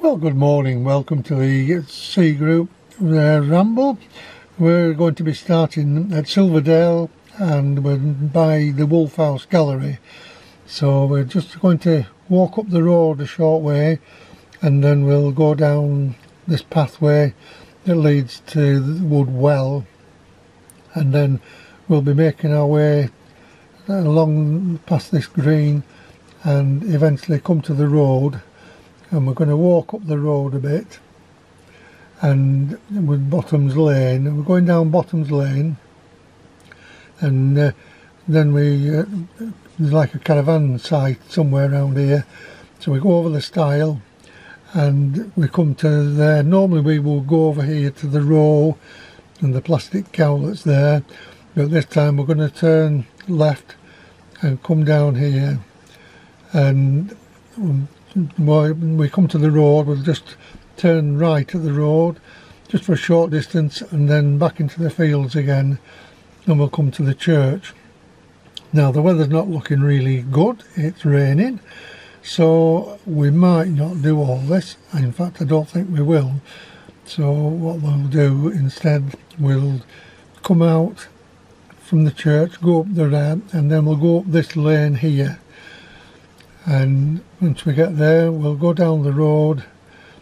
Well, good morning. Welcome to the C Group uh, Ramble. We're going to be starting at Silverdale and we're by the Wolf House Gallery. So we're just going to walk up the road a short way and then we'll go down this pathway that leads to the Wood Well and then we'll be making our way along past this green and eventually come to the road and we're going to walk up the road a bit and with Bottoms Lane we're going down Bottoms Lane and uh, then we uh, there's like a caravan site somewhere around here so we go over the stile and we come to there. Normally we will go over here to the row and the plastic cow that's there but this time we're going to turn left and come down here and we come to the road we'll just turn right at the road just for a short distance and then back into the fields again and we'll come to the church. Now the weather's not looking really good it's raining so we might not do all this. In fact I don't think we will. So what we'll do instead we'll come out from the church go up the ramp and then we'll go up this lane here and once we get there we'll go down the road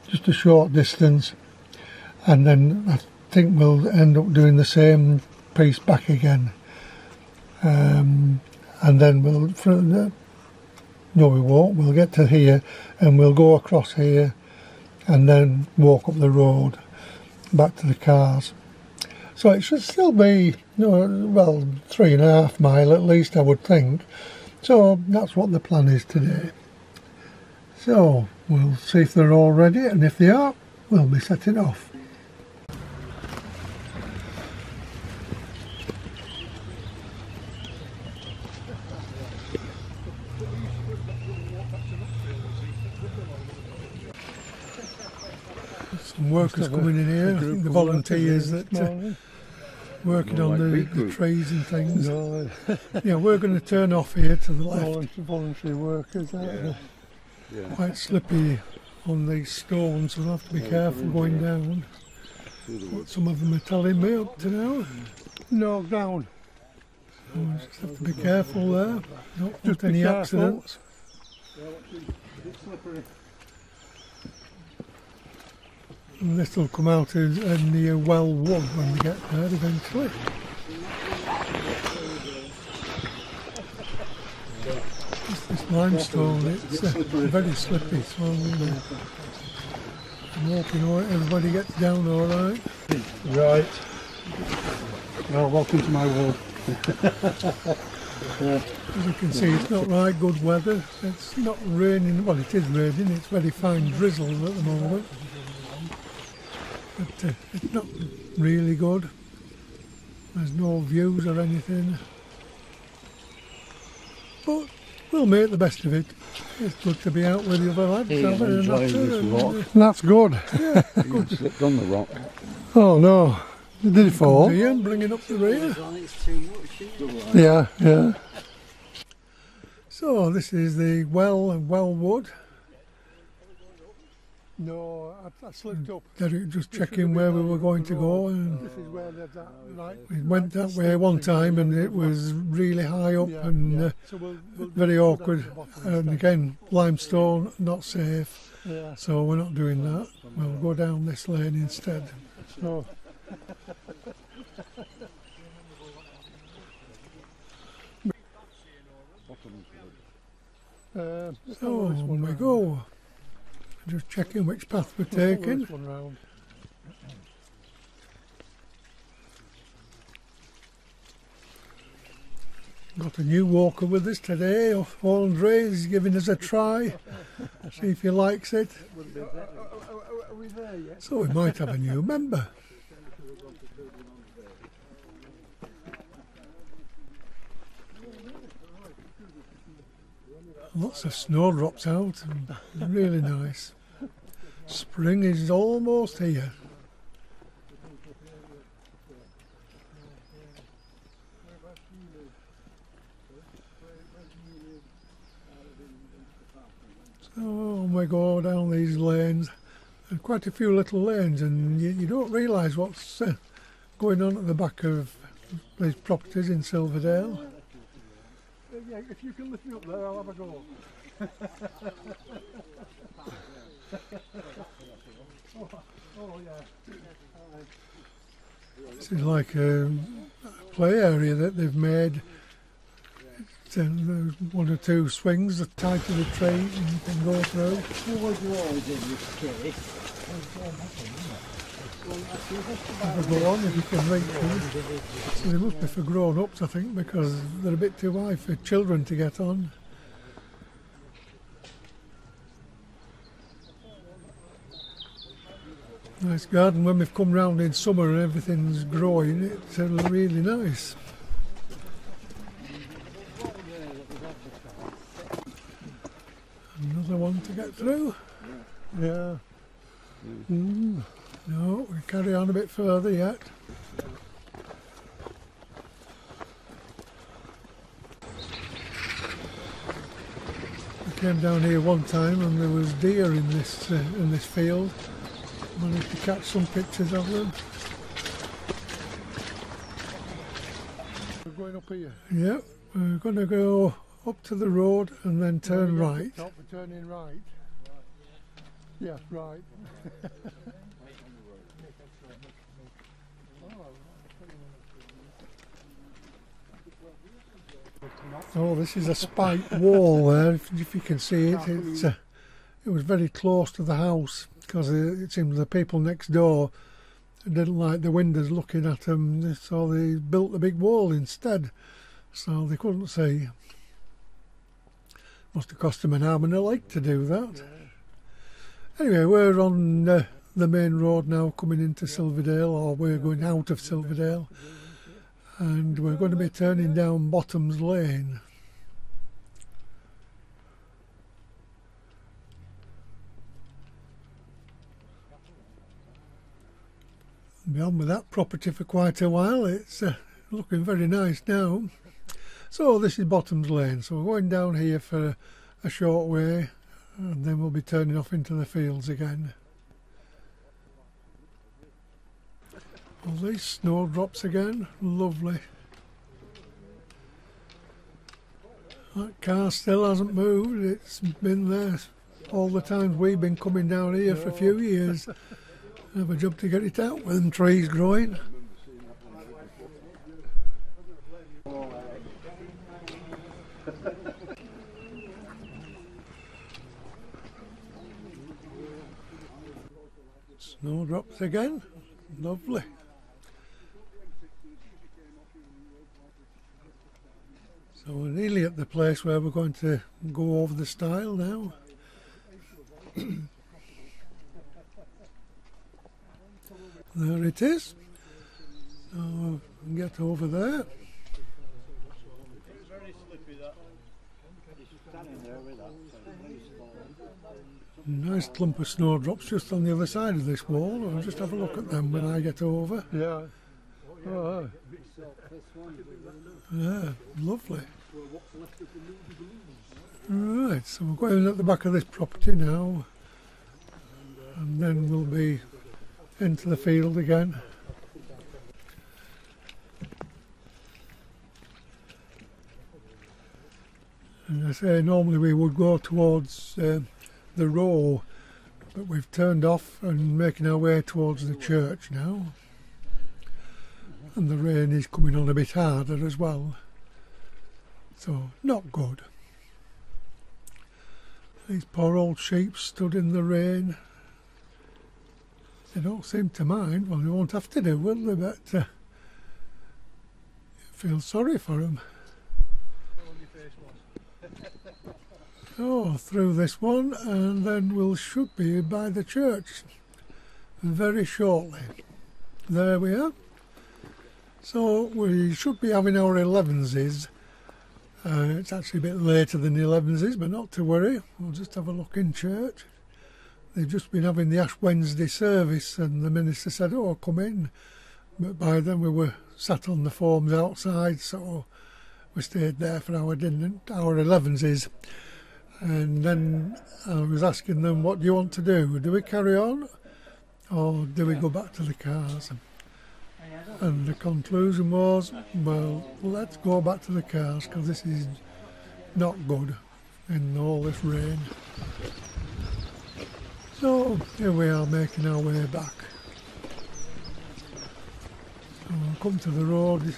just a short distance. And then I think we'll end up doing the same piece back again. Um, and then we'll no we won't. We'll get to here and we'll go across here and then walk up the road back to the cars. So it should still be you know, well three and a half mile at least I would think so that's what the plan is today. So we'll see if they're all ready and if they are, we'll be setting off. Some workers coming in here, I think the volunteers that uh, working on the, the trees and things. No. yeah, we're going to turn off here to the left. Voluntary workers, yeah. yeah. Quite slippy on these stones, so we'll have to be careful going down. What some of them are telling me up to now. No, down. So we just have to be careful there. Not just any careful. accidents. And this will come out as uh, near well one when we get there eventually. It's this limestone, it's uh, very slippy, so uh, I'm hoping everybody gets down alright. Right. Well, welcome to my world. yeah. As you can see, it's not right good weather. It's not raining, well it is raining, it's very fine drizzle at the moment but uh, it's not really good. There's no views or anything. But we'll make the best of it. It's good to be out with the other lads. Enjoying this rock. That's good. Yeah, good. slipped on the rock. Oh no. Did it fall? Ian bringing up the rear. Yeah, yeah. So this is the well and Wellwood. No, I, I slipped up. just checking where we were going to go, and this is where that, right, we went that way one time, and it was really high up yeah, and yeah. Uh, so we'll, we'll very awkward. And again, limestone, not safe. Yeah. So we're not doing that. We'll go down this lane instead. So. Uh, so on we go. Just checking which path we're taking. Got a new walker with us today, Andre is giving us a try, see if he likes it. So we might have a new member. Lots of snow snowdrops out, really nice. Spring is almost here. So we go down these lanes and quite a few little lanes, and you, you don't realise what's uh, going on at the back of these properties in Silverdale. Yeah, if you can lift me up there, I'll have a go. oh, oh, yeah. This is like a play area that they've made. It's, uh, there's one or two swings tied to the trees and you can go through. Who was always in this case? Have a go on if you can reach them. So they must be for grown ups, I think, because they're a bit too high for children to get on. Nice garden when we've come round in summer and everything's growing, it's uh, really nice. Another one to get through. Yeah. Mm. No, we carry on a bit further yet. We came down here one time and there was deer in this uh, in this field. Managed to catch some pictures of them. We're going up here. Yep, we're going to go up to the road and then turn right. get to the Top, we're turning right. Yes, right. Oh, this is a spike wall there. If, if you can see it, it's uh, it was very close to the house because it, seems the people next door didn't like the windows looking at them, so they built a big wall instead, so they couldn't see. Must have cost them an arm and a leg to do that. Anyway, we're on uh, the main road now, coming into Silverdale, or we're going out of Silverdale and we're going to be turning down Bottoms Lane. Been on with that property for quite a while. It's uh, looking very nice now. So this is Bottoms Lane. So we're going down here for a short way, and then we'll be turning off into the fields again. These snowdrops again, lovely. That car still hasn't moved, it's been there all the times we've been coming down here for a few years. Have a job to get it out with them trees growing. Snowdrops again, lovely. So we're nearly at the place where we're going to go over the stile now. there it is. So get over there. Nice clump of snowdrops just on the other side of this wall. I'll just have a look at them when I get over. Yeah. Oh, Yeah, lovely. Right, so we're going at the back of this property now, and then we'll be into the field again. And I say normally we would go towards uh, the row, but we've turned off and making our way towards the church now. And the rain is coming on a bit harder as well. So, not good. These poor old sheep stood in the rain. They don't seem to mind. Well, they won't have to do, will they? But uh, feel sorry for them. Oh, through this one, and then we'll should be by the church very shortly. There we are. So we should be having our 11s. Uh, it's actually a bit later than the 11s, but not to worry. We'll just have a look in church. They've just been having the Ash Wednesday service, and the minister said, "Oh, come in." But by then we were sat on the forms outside, so we stayed there for our dinner, our 11s. And then I was asking them, what do you want to do? Do we carry on or do we go back to the cars? And the conclusion was, well, let's go back to the cars because this is not good in all this rain. So here we are making our way back. We'll come to the road,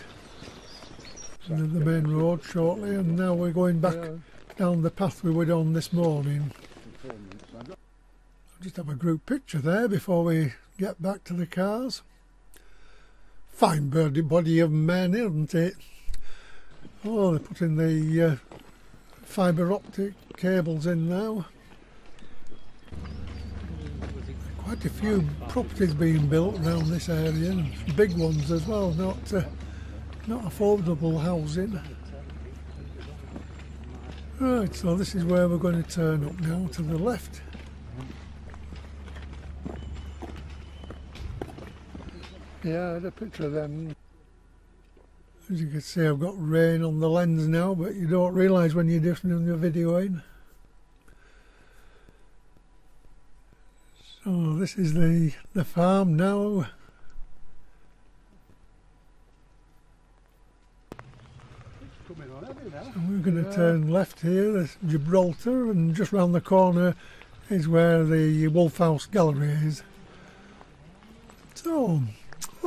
the the main road shortly, and now we're going back down the path we were on this morning. I'll just have a group picture there before we get back to the cars. Fine birdie body of men, isn't it? Oh, they're putting the uh, fibre optic cables in now. Quite a few properties being built around this area, and big ones as well, not uh, not affordable housing. Right, so this is where we're going to turn up now, to the left. Yeah, I had a picture of them. As you can see, I've got rain on the lens now, but you don't realise when you're doing your videoing. So this is the the farm now. Coming on heavy now. And we're going to turn left here. There's Gibraltar, and just round the corner is where the Wolf House Gallery is. So,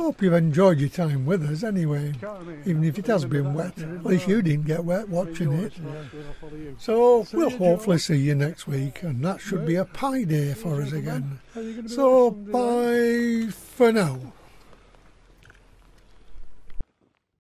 hope you've enjoyed your time with us anyway. Even if it has been wet, at least you didn't get wet watching it. So, we'll hopefully see you next week, and that should be a pie day for us again. So, bye for now.